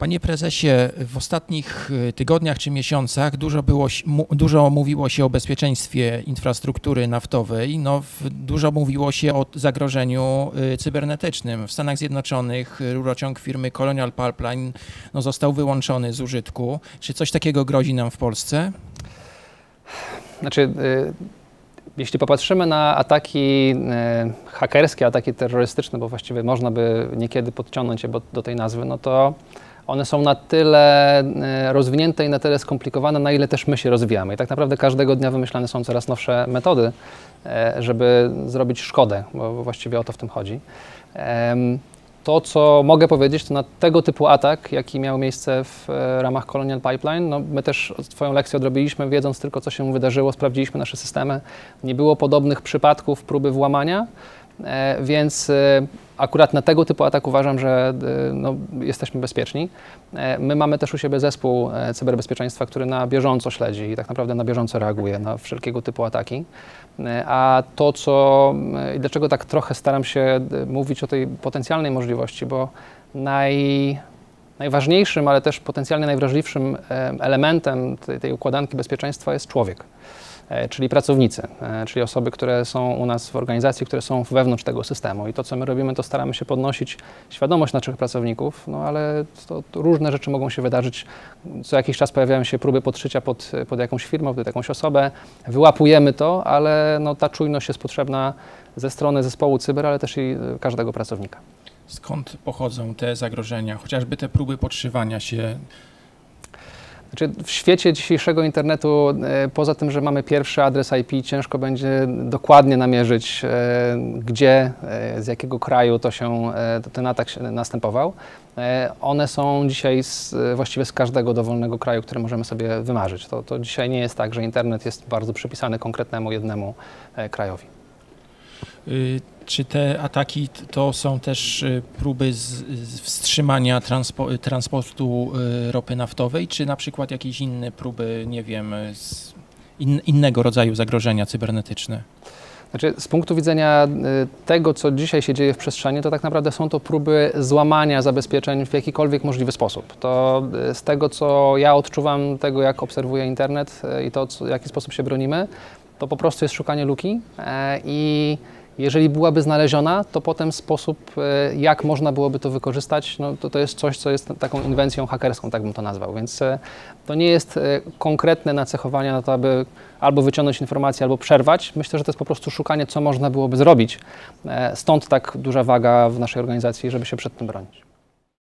Panie prezesie, w ostatnich y, tygodniach czy miesiącach dużo, było, dużo mówiło się o bezpieczeństwie infrastruktury naftowej, no, dużo mówiło się o zagrożeniu y, cybernetycznym. W Stanach Zjednoczonych rurociąg firmy Colonial Pipeline no, został wyłączony z użytku. Czy coś takiego grozi nam w Polsce? Znaczy, y, jeśli popatrzymy na ataki hakerskie, ataki terrorystyczne, bo właściwie można by niekiedy podciągnąć je do tej nazwy, no to one są na tyle e, rozwinięte i na tyle skomplikowane, na ile też my się rozwijamy. I tak naprawdę każdego dnia wymyślane są coraz nowsze metody, e, żeby zrobić szkodę, bo właściwie o to w tym chodzi. To, co mogę powiedzieć, to na tego typu atak, jaki miał miejsce w e, ramach Colonial Pipeline, no my też swoją lekcję odrobiliśmy, wiedząc tylko, co się wydarzyło, sprawdziliśmy nasze systemy. Nie było podobnych przypadków próby włamania, więc akurat na tego typu atak uważam, że y, no, jesteśmy bezpieczni. E, my mamy też u siebie zespół e, cyberbezpieczeństwa, który na bieżąco śledzi i tak naprawdę na bieżąco reaguje na wszelkiego typu ataki. E, a to, co i dlaczego tak trochę staram się mówić o tej potencjalnej możliwości, bo naj, najważniejszym, ale też potencjalnie najwrażliwszym elementem tej, tej układanki bezpieczeństwa jest człowiek. E, czyli pracownicy, e, czyli osoby, które są u nas w organizacji, które są wewnątrz tego systemu. I to, co my robimy, to staramy się podnosić świadomość naszych pracowników, no ale to, to różne rzeczy mogą się wydarzyć. Co jakiś czas pojawiają się próby podszycia pod, pod jakąś firmę, pod jakąś osobę. Wyłapujemy to, ale no, ta czujność jest potrzebna ze strony zespołu cyber, ale też i e, każdego pracownika. Skąd pochodzą te zagrożenia, chociażby te próby podszywania się znaczy w świecie dzisiejszego internetu, e, poza tym, że mamy pierwszy adres IP, ciężko będzie dokładnie namierzyć, e, gdzie, e, z jakiego kraju to się, ten atak następował. One są dzisiaj z, właściwie z każdego dowolnego kraju, który możemy sobie wymarzyć. To, to dzisiaj nie jest tak, że internet jest bardzo przypisany konkretnemu jednemu krajowi. Y, czy te ataki to są też y, próby z, z wstrzymania transpo, transportu y, ropy naftowej, czy na przykład jakieś inne próby, nie wiem, in, innego rodzaju zagrożenia cybernetyczne? Znaczy, z punktu widzenia tego, co dzisiaj się dzieje w przestrzeni, to tak naprawdę są to próby złamania zabezpieczeń w jakikolwiek możliwy sposób. To z tego, co ja odczuwam, tego jak obserwuję internet i to, w jaki sposób się bronimy, to po prostu jest szukanie luki e, i jeżeli byłaby znaleziona, to potem sposób, e, jak można byłoby to wykorzystać, no to, to jest coś, co jest taką inwencją hakerską, tak bym to nazwał. Więc e, to nie jest konkretne nacechowanie na to, aby albo wyciągnąć informację, albo przerwać. Myślę, że to jest po prostu szukanie, co można byłoby zrobić. Stąd tak duża waga w naszej organizacji, żeby się przed tym bronić.